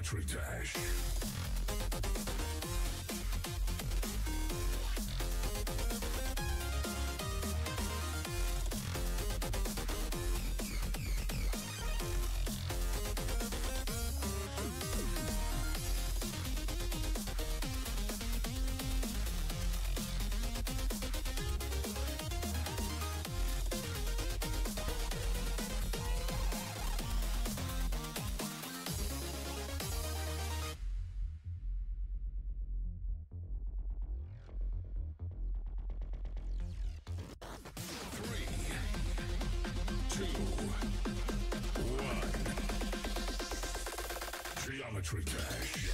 Geometry Dash. Geometry Dash.